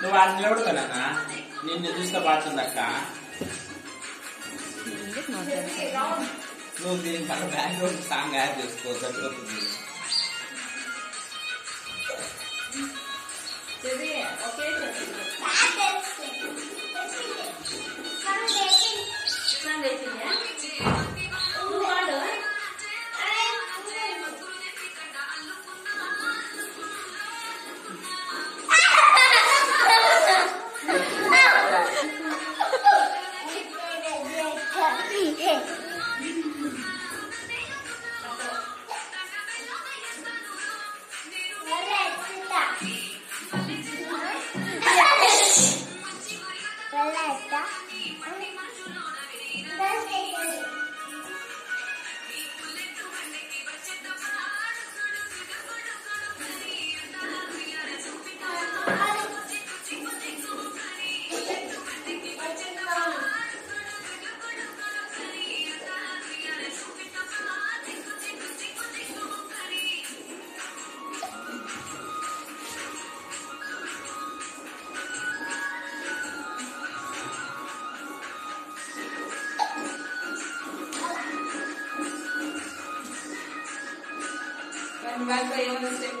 నువ్వు వాళ్ళు నిలబడుకోలేనా నిన్ను చూస్తే బాగుంది అక్క ఎందుకు మాట్లాడతావు? నువ్వు దీని పక్క బ్యాక్గ్రౌండ్ సాంగ్ యాడ్ చేసుకో సరిపోతుంది Papa. Gracias.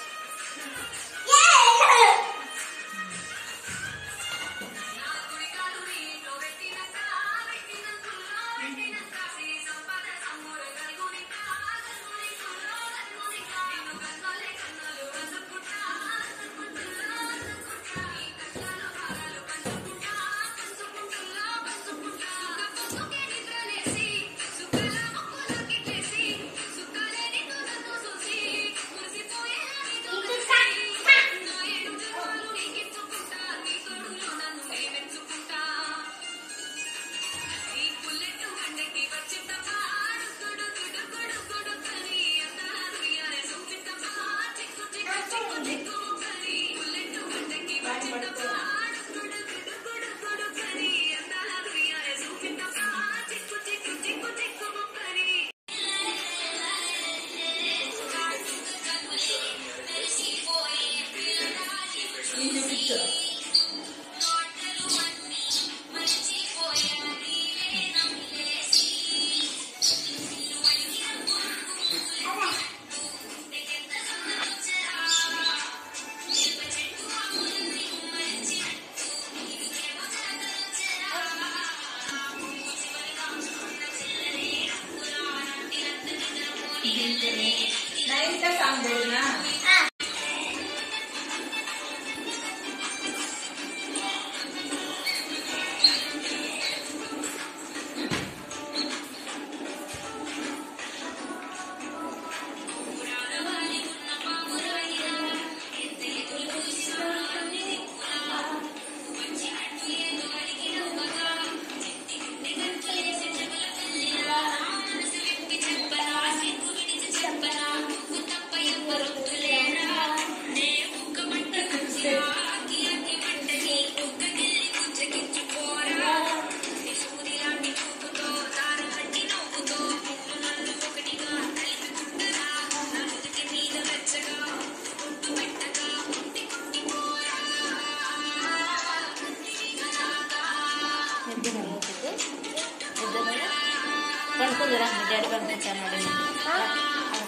¿Qué es eso? ¿Qué es.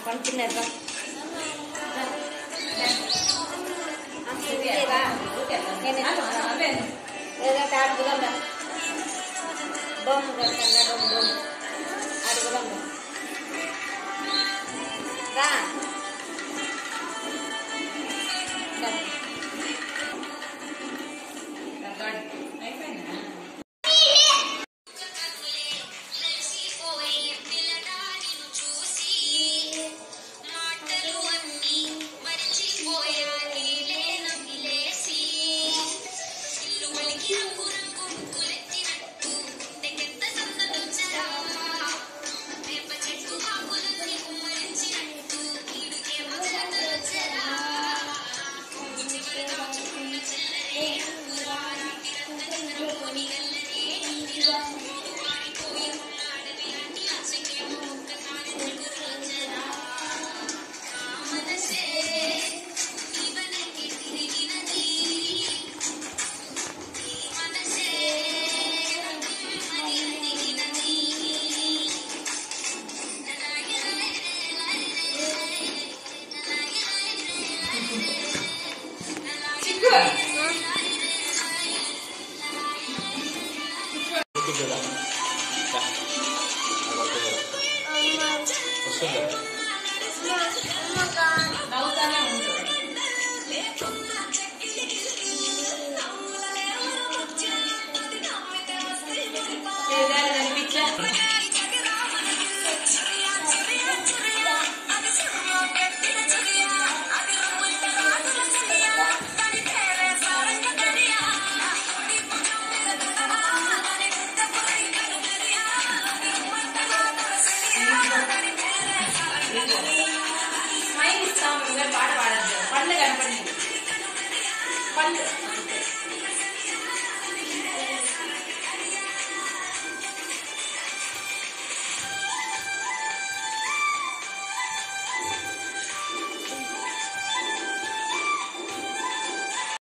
pantinera. Bom, bom, bom, bom. Ah, bom, bom. Tá. Cuba. One minute.